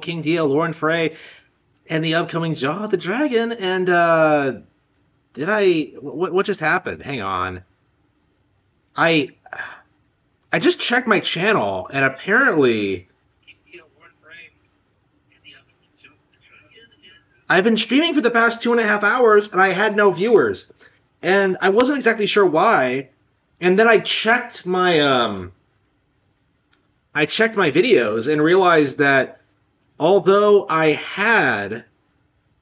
King Dio, Lauren Frey, and the upcoming Jaw the Dragon. And uh, did I? What, what just happened? Hang on. I I just checked my channel, and apparently. I've been streaming for the past two and a half hours, and I had no viewers, and I wasn't exactly sure why. And then I checked my um, I checked my videos and realized that although I had,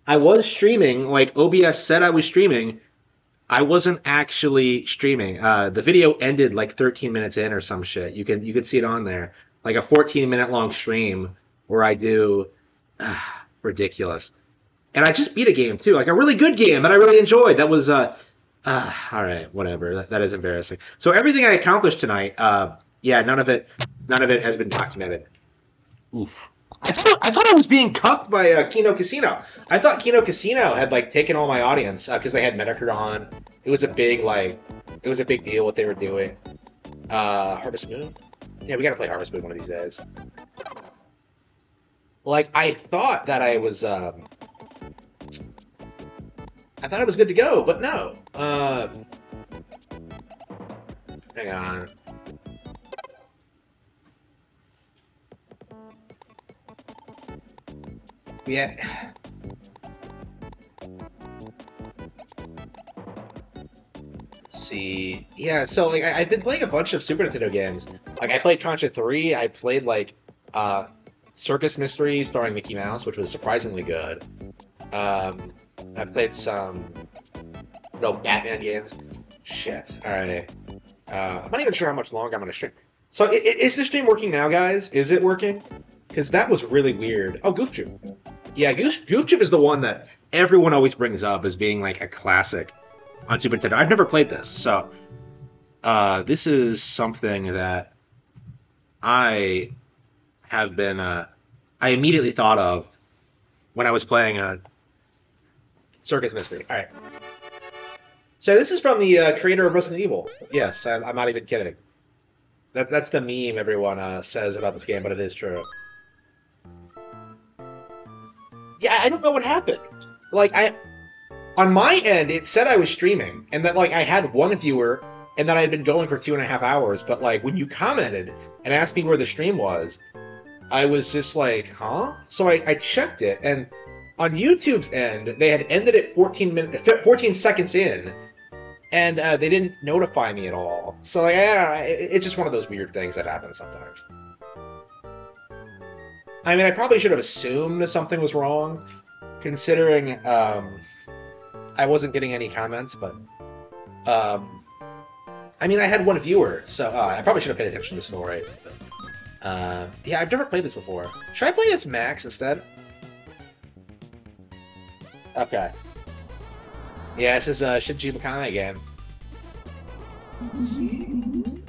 I was streaming, like OBS said I was streaming, I wasn't actually streaming. Uh, the video ended like 13 minutes in or some shit. You can you can see it on there, like a 14 minute long stream where I do uh, ridiculous. And I just beat a game too, like a really good game that I really enjoyed. That was uh, uh all right, whatever. That, that is embarrassing. So everything I accomplished tonight, uh, yeah, none of it, none of it has been documented. Oof. I thought, I thought I was being cucked by uh, Kino Casino. I thought Kino Casino had like taken all my audience because uh, they had Metokur on. It was a big like, it was a big deal what they were doing. Uh, Harvest Moon. Yeah, we gotta play Harvest Moon one of these days. Like I thought that I was, um, I thought I was good to go, but no. Uh, hang on. Yeah. Let's see. Yeah, so like I, have been playing a bunch of Super Nintendo games. Like I played Contra 3, I played like uh Circus Mystery starring Mickey Mouse, which was surprisingly good. Um I played some no Batman games. Shit. Alright. Uh, I'm not even sure how much longer I'm gonna stream. So is the stream working now, guys? Is it working? Because that was really weird. Oh, Goof Troop. Yeah, Goof, Goof is the one that everyone always brings up as being like a classic on Super Nintendo. I've never played this, so uh, this is something that I have been. Uh, I immediately thought of when I was playing a uh, Circus Mystery. All right. So this is from the uh, creator of Resident Evil. Yes, I, am not even kidding. That, that's the meme everyone uh, says about this game, but it is true yeah, I don't know what happened. Like I, on my end, it said I was streaming, and that like I had one viewer, and that I had been going for two and a half hours. But like when you commented and asked me where the stream was, I was just like, huh? So I, I checked it, and on YouTube's end, they had ended it 14 minutes, 14 seconds in, and uh, they didn't notify me at all. So like, I it's just one of those weird things that happen sometimes. I mean, I probably should have assumed something was wrong, considering um, I wasn't getting any comments. But um, I mean, I had one viewer, so uh, I probably should have paid attention to the story. But, uh, yeah, I've never played this before. Should I play as Max instead? Okay. Yeah, this is a Shinji Mikami game. Let's see.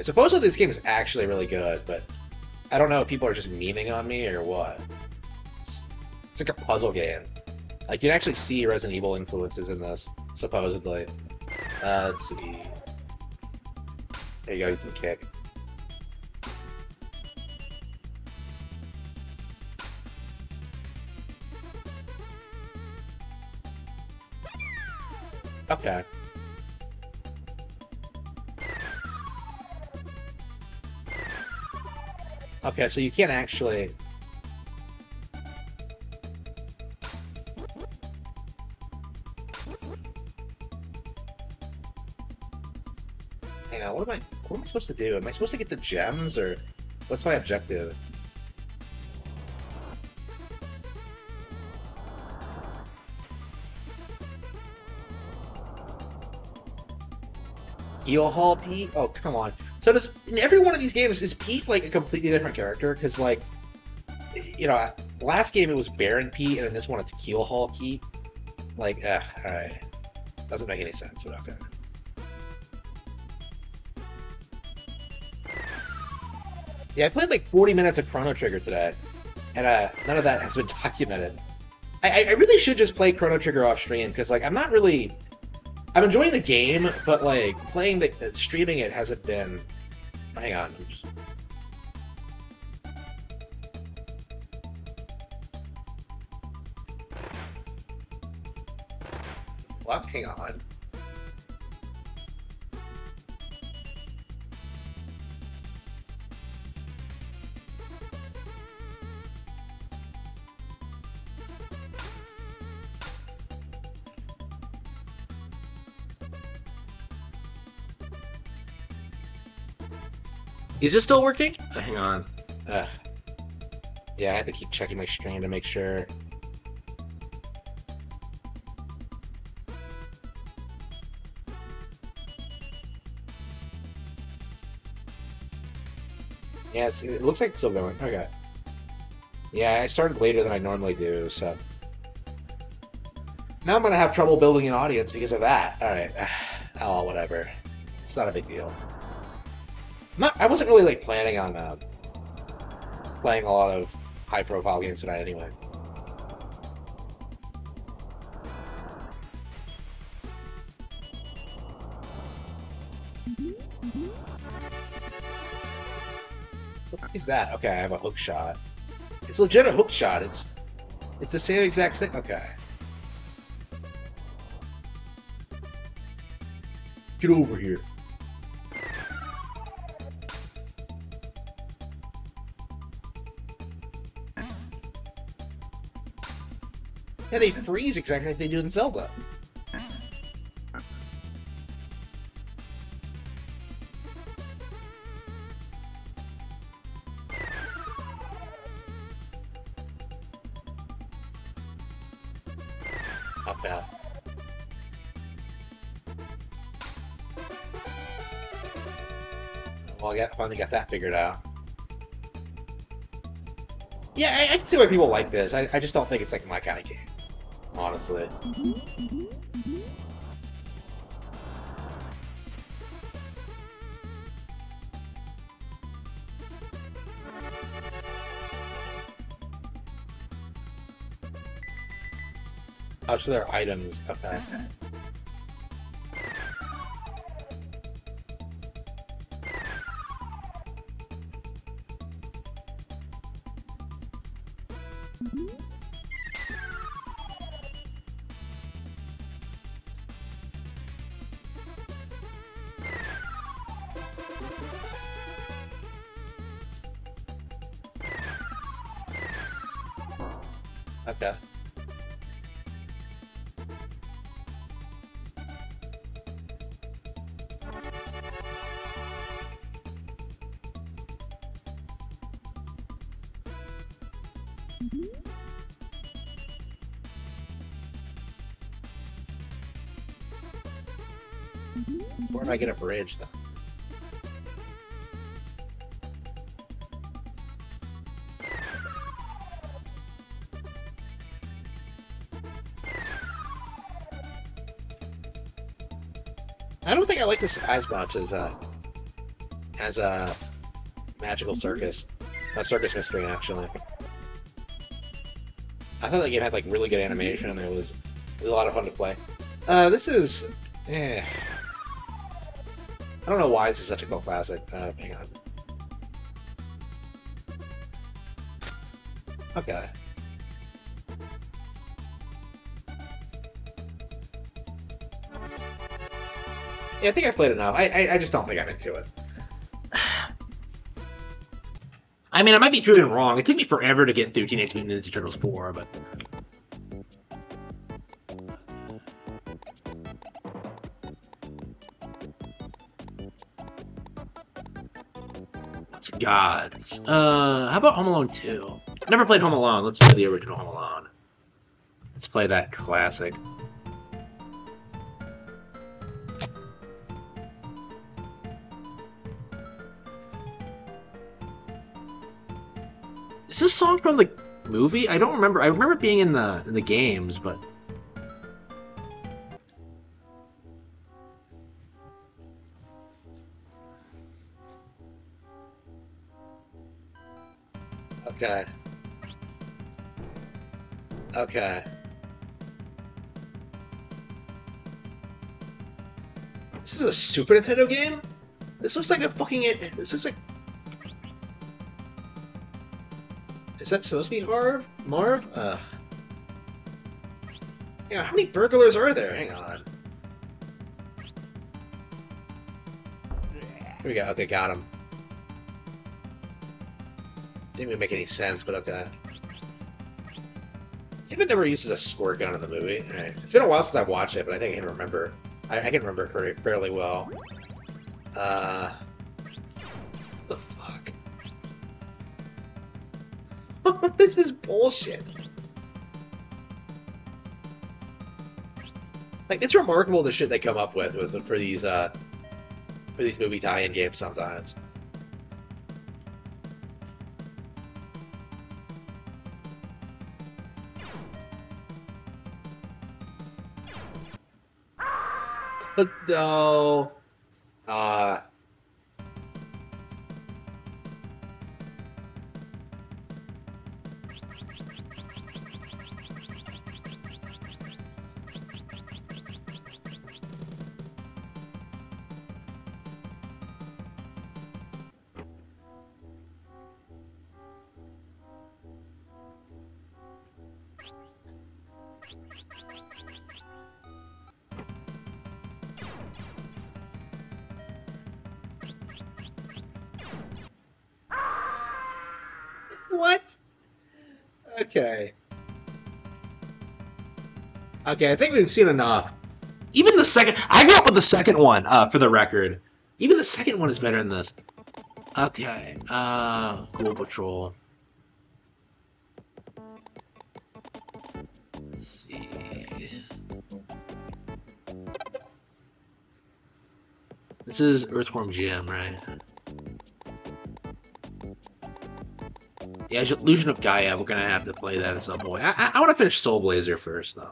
Supposedly this game is actually really good, but I don't know if people are just memeing on me or what. It's, it's like a puzzle game. Like you can actually see Resident Evil influences in this, supposedly. Uh, let's see. There you go, you can kick. Okay. Okay, so you can't actually... Hang on, what am I what am I supposed to do? Am I supposed to get the gems or what's my objective? Keelhaul Pete? Oh, come on. So does in every one of these games is Pete like a completely different character? Because like, you know, last game it was Baron Pete, and in this one it's Keelhaul Pete. Like, uh, all right, doesn't make any sense, but okay. Yeah, I played like 40 minutes of Chrono Trigger today, and uh, none of that has been documented. I, I really should just play Chrono Trigger off stream because like I'm not really I'm enjoying the game, but like playing the streaming it hasn't been. Hang on. Is this still working? Uh, hang on. Uh, yeah, I have to keep checking my stream to make sure. Yeah, it looks like it's still going. Okay. Yeah, I started later than I normally do, so. Now I'm gonna have trouble building an audience because of that. Alright. Oh, whatever. It's not a big deal. Not, I wasn't really like planning on uh, playing a lot of high-profile games tonight anyway. What is that? Okay, I have a hook shot. It's legit a hook shot. It's it's the same exact thing. Okay. Get over here. Yeah, they freeze exactly like they do in Zelda. Bad. Well, I finally got that figured out. Yeah, I, I can see why people like this. I, I just don't think it's like my kind of game honestly. There are items. Okay. Mm-hmm. Okay. Where do I get a bridge then? I don't think I like this as much as uh as a uh, magical circus. A circus mystery actually. I thought that game had like really good animation. It was it was a lot of fun to play. Uh, this is, eh. I don't know why this is such a cult classic. Uh, hang on. Okay. I think I've played enough. I, I, I just don't think I'm into it. I mean, I might be proven wrong. It took me forever to get through Teenage Mutant Ninja Turtles 4, but... Gods. Uh, how about Home Alone 2? Never played Home Alone. Let's play the original Home Alone. Let's play that classic. Is this song from the movie? I don't remember. I remember being in the in the games, but Okay. Okay. This is a Super Nintendo game? This looks like a fucking... This looks like that supposed to be Harv? Marv? Uh. Yeah, how many burglars are there? Hang on. Here we go. Okay, got him. Didn't even make any sense, but okay. Kevin never uses a squirt gun in the movie. Alright. It's been a while since I've watched it, but I think I can remember. I, I can remember it fairly well. Uh, this is bullshit. Like it's remarkable the shit they come up with with for these uh for these movie tie-in games sometimes. no. What? Okay. Okay, I think we've seen enough. Even the second, I grew up with the second one, uh, for the record. Even the second one is better than this. Okay, uh, Ghoul Patrol. This is Earthworm Jim, right? Yeah, Illusion of Gaia, we're gonna have to play that at some point. I, I, I want to finish Soul Blazer first, though.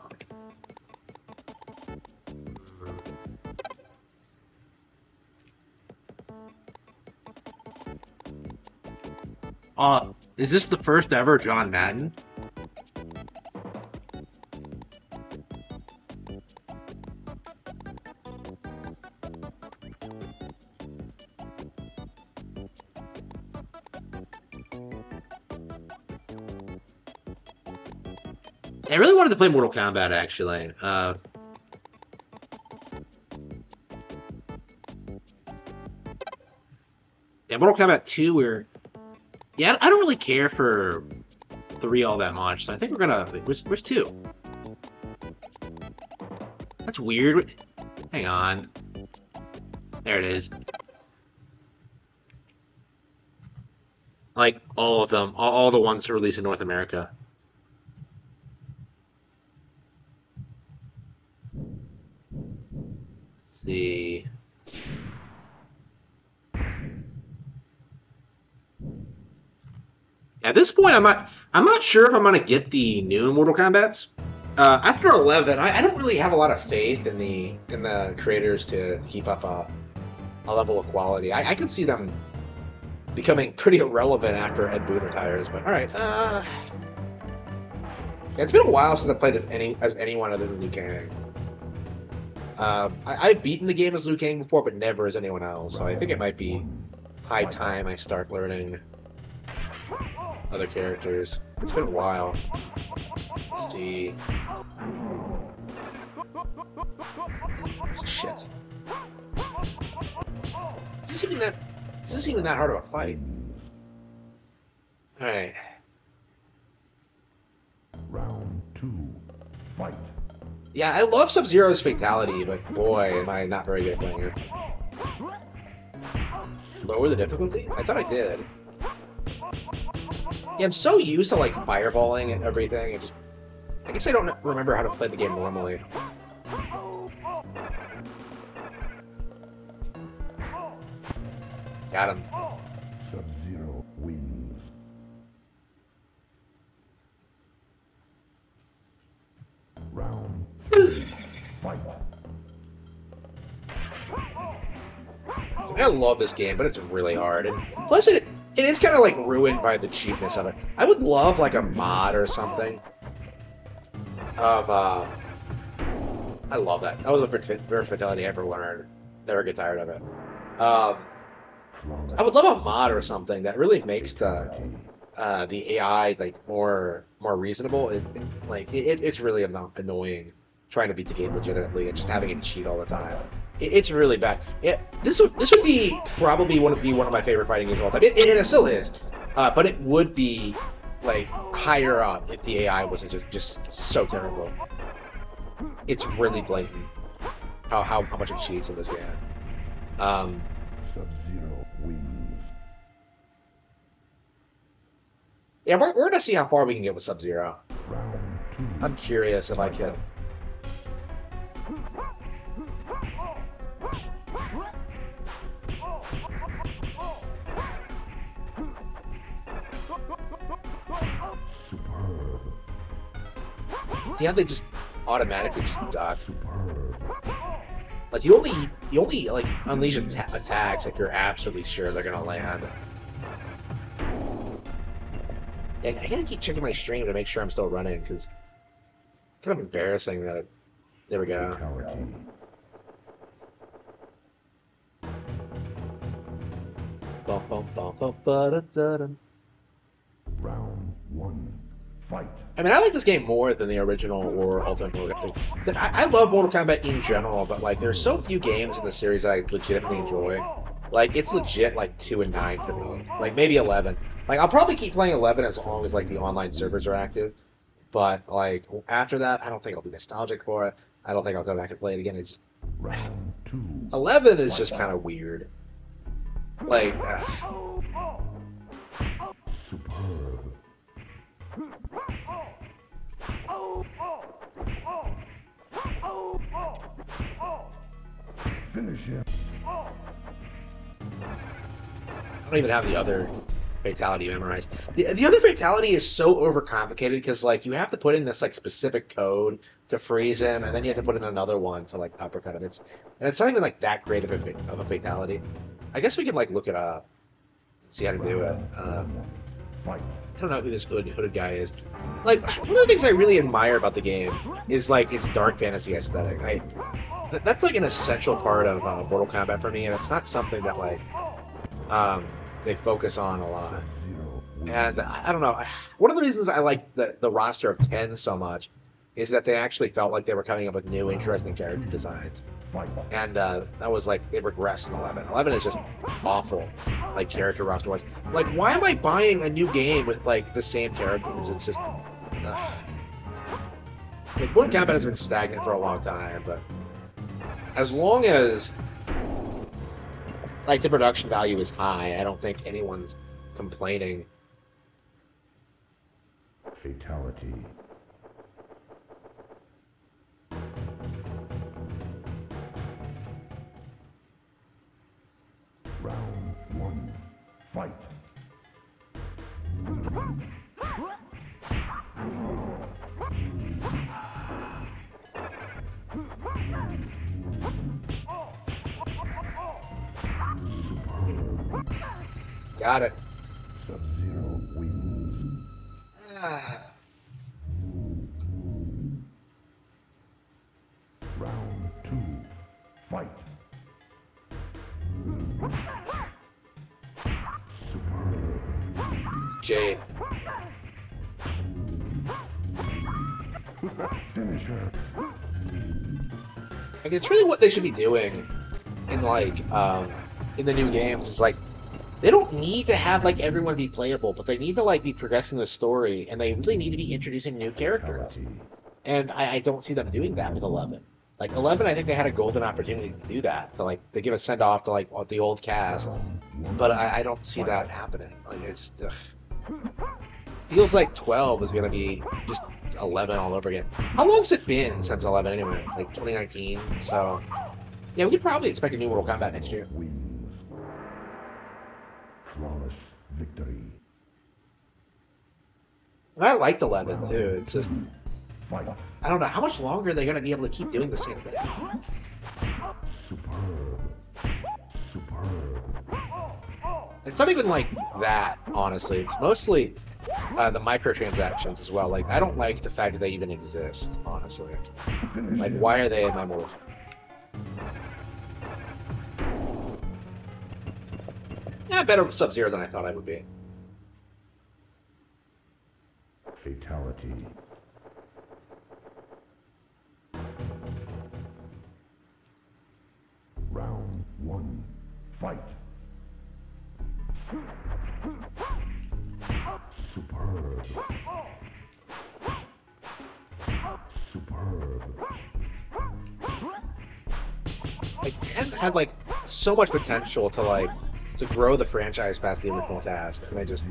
Uh, is this the first ever John Madden? Play Mortal Kombat, actually. Uh, yeah, Mortal Kombat 2, we're... Yeah, I don't really care for 3 all that much, so I think we're gonna... Where's, where's 2? That's weird. Hang on. There it is. Like, all of them. All, all the ones released in North America. See. At this point, I'm not. I'm not sure if I'm gonna get the new Mortal Kombat's. Uh, after 11, I, I, don't really have a lot of faith in the in the creators to keep up a, a level of quality. I, I can see them becoming pretty irrelevant after Ed Boon retires. But all right, uh, yeah, it's been a while since I played as any as anyone other than Liu Kang. Um, I, have beaten the game as Liu Kang before, but never as anyone else. So I think it might be high time I start learning other characters. It's been a while. Let's see. Shit. Is this even that? Is this even that hard of a fight? All right. Round two. Fight. Yeah, I love Sub-Zero's fatality, but boy, am I not very good at playing it. Lower the difficulty? I thought I did. Yeah, I'm so used to, like, fireballing and everything, I just... I guess I don't remember how to play the game normally. Got him. Love this game, but it's really hard. And plus, it it is kind of like ruined by the cheapness of it. I would love like a mod or something of. uh I love that. That was the first fatality I ever learned. Never get tired of it. Um, I would love a mod or something that really makes the uh, the AI like more more reasonable. It, it like it, it's really annoying trying to beat the game legitimately and just having it cheat all the time. It, it's really bad. It, this would this would be probably one of be one of my favorite fighting games of all time. It, it, it still is, uh, but it would be like higher up if the AI wasn't just just so terrible. It's really blatant how how, how much it cheats in this game. Um, yeah, we're, we're gonna see how far we can get with Sub Zero. I'm curious if I can. See how they just automatically just duck. Like you only you only like unleash atta- attacks if you're absolutely sure they're gonna land. Yeah, I gotta keep checking my stream to make sure I'm still running because it's kind of embarrassing that. It, there we go. Bum, bum, bum, bum, I mean, I like this game more than the original or Ultimate Mortal Kombat. I, I love Mortal Kombat in general, but like, there's so few games in the series I legitimately enjoy. Like, it's legit like two and nine for me. Like maybe eleven. Like, I'll probably keep playing eleven as long as like the online servers are active. But like after that, I don't think I'll be nostalgic for it. I don't think I'll go back and play it again. It's eleven is just kind of weird. Like, uh, Finish him. I don't even have the other fatality memorized. The, the other fatality is so overcomplicated because like you have to put in this like specific code to freeze him, and then you have to put in another one to like uppercut him. It's and it's not even like that great of a of a fatality. I guess we can like look it up, see how to do it. Uh. I don't know who this hood, hooded guy is. Like one of the things I really admire about the game is like its dark fantasy aesthetic. I th- that's like an essential part of uh, Mortal Kombat for me, and it's not something that like um, they focus on a lot. And I I don't know. One of the reasons I like the, the roster of 10 so much is that they actually felt like they were coming up with new, interesting character designs. And uh, that was like, they regressed in 11. 11 is just awful, like, character roster wise. Like, why am I buying a new game with, like, the same characters? It's just. Like, Mortal Kombat has been stagnant for a long time, but as long as, like, the production value is high, I don't think anyone's complaining. Fatality. Fight. Got it. Sub-Zero wins. Ah. Like it's really what they should be doing in like um in the new games is like they don't need to have like everyone be playable, but they need to like be progressing the story and they really need to be introducing new characters. And I, I don't see them doing that with eleven. Like eleven I think they had a golden opportunity to do that. To like to give a send off to like the old cast. But I, I don't see that happening. Like it's ugh. feels like twelve is gonna be just eleven all over again. How long's it been since eleven anyway? Like 2019. So yeah, we could probably expect a new Mortal Kombat next year. Wins. Flawless victory. And I liked eleven too. It's just. I don't know how much longer are they gonna be able to keep doing the same thing. Superb. Superb. It's not even like that, honestly. It's mostly uh, the microtransactions as well. Like, I don't like the fact that they even exist, honestly. Like, why are they in my world? Yeah, better Sub-Zero than I thought I would be. Fatality. Round one, fight. Like Ten had like so much potential to like to grow the franchise past the original cast, and they just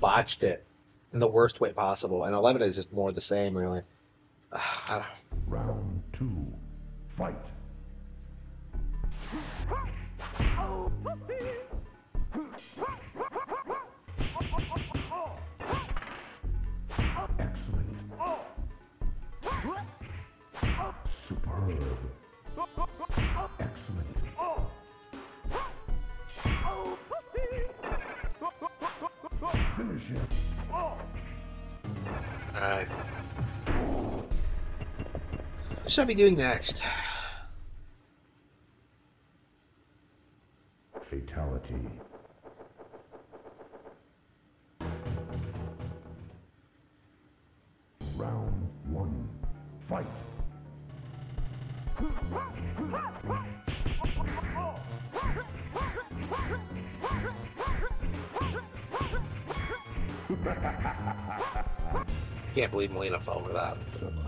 botched it in the worst way possible. And Eleven is just more the same, really. What should I be doing next? Fatality. Round one. Fight. Can't believe Mileena fell for that.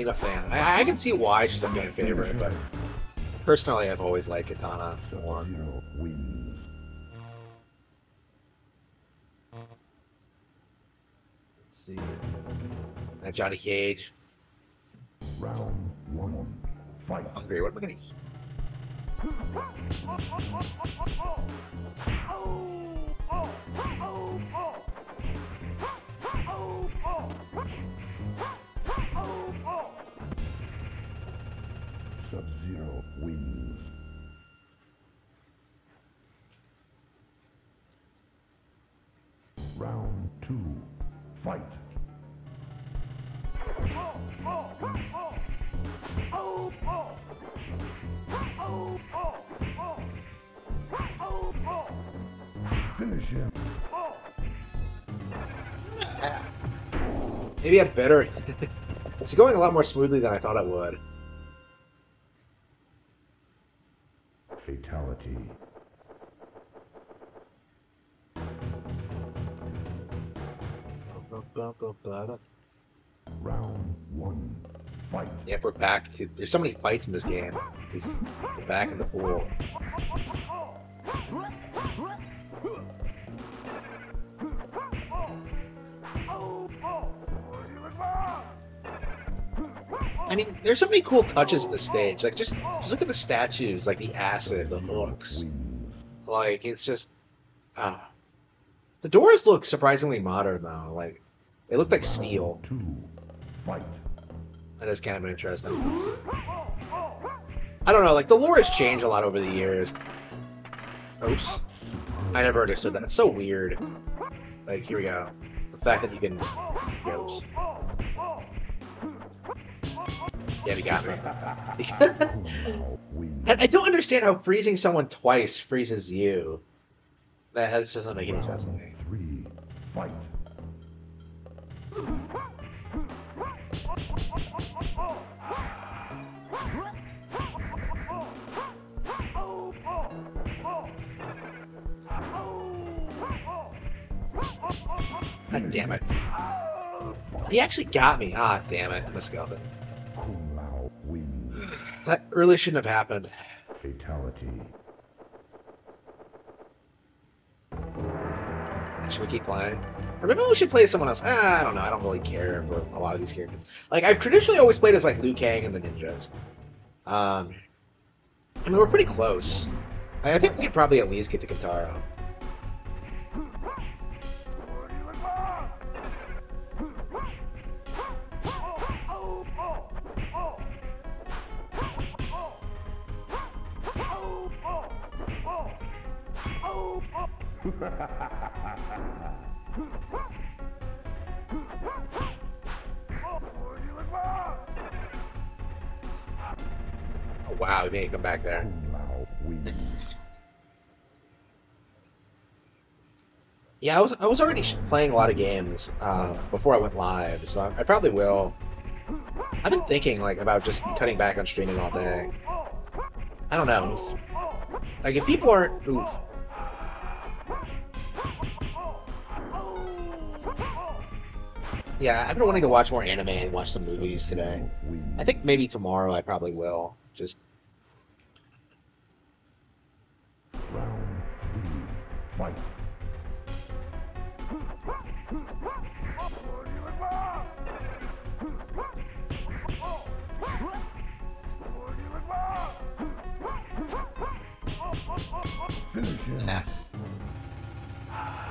never a fan. I, I can see why she's a fan favorite, but personally, I've always liked Katana more. Let's see. Uh, Johnny Cage. Round one. Fight. Hungry. What am I gonna eat? Maybe I'm better. it's going a lot more smoothly than I thought it would. Fatality. Round one. Fight. Yep, we're back to. There's so many fights in this game. We're back in the pool. I mean, there's so many cool touches in the stage. Like, just, just look at the statues, like the acid, the hooks. Like, it's just. Uh, the doors look surprisingly modern, though. Like, they look like steel. That is kind of interesting. I don't know, like the lore has changed a lot over the years. Oops. I never understood that. It's so weird. Like, here we go. The fact that you can. Oops. Yeah, you got me. I I don't understand how freezing someone twice freezes you. That that just doesn't make any sense to me. Three. Fight. God damn it. He actually got me. Ah, damn it. I'm a skeleton. That really shouldn't have happened. Fatality. Should we keep playing? Or maybe we should play as someone else. Ah, I don't know. I don't really care for a lot of these characters. Like I've traditionally always played as like Liu Kang and the ninjas. Um, I mean we're pretty close. I I think we could probably at least get to Kintaro. Oh, wow, we made it come back there. Yeah, I was I was already playing a lot of games uh, before I went live, so I, I probably will. I've been thinking like about just cutting back on streaming all day. I don't know. If- like if people aren't, oof. Yeah, I've been wanting to watch more anime and watch some movies today. I think maybe tomorrow I probably will. Just Round two. Fight. Finish him. yeah.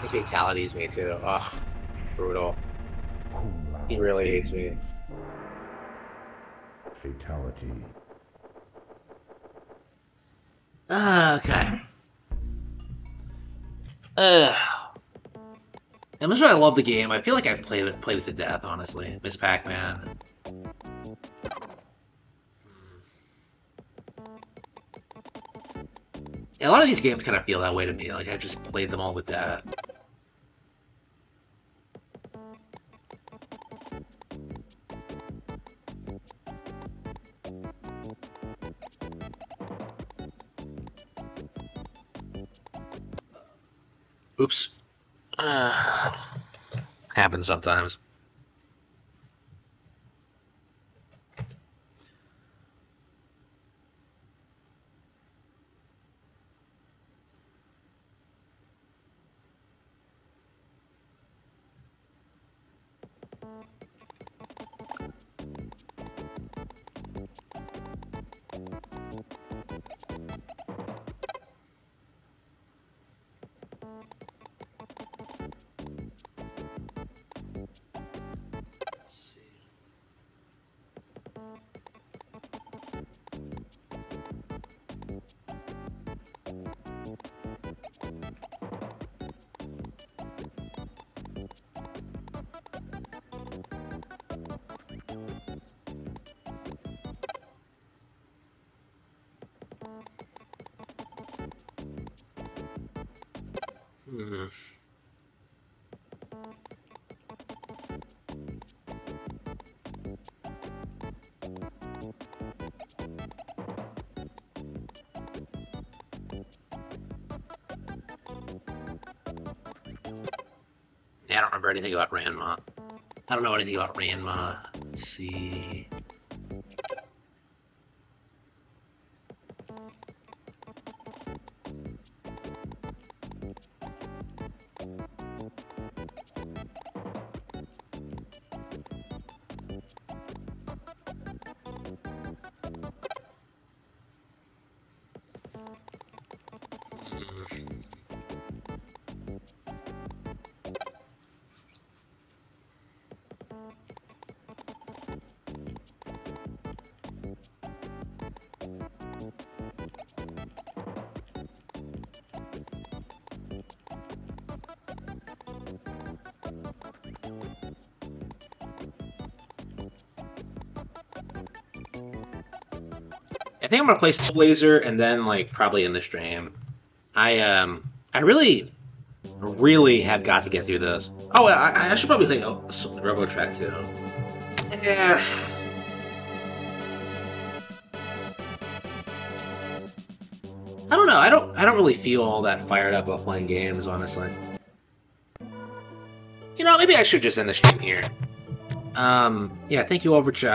He fatalities me too. Ugh, brutal. Kung Lao He really hates me. Fatality. okay. Uh, as much as I love the game, I feel like I've played it played it to death. Honestly, Miss Pac-Man. Yeah, a lot of these games kind of feel that way to me. Like I've just played them all to death. Oops. Uh, happens sometimes. Yeah, I don't remember anything about Ranma. I don't know anything about Ranma. Let's see. I think I'm gonna play Blazer and then like probably in the stream. I um I really really have got to get through this. Oh, I, I should probably think oh, so- Robotrek too. Yeah. I don't know. I don't. I don't really feel all that fired up about playing games, honestly. You know, maybe I should just end the stream here. Um, yeah. Thank you all for uh,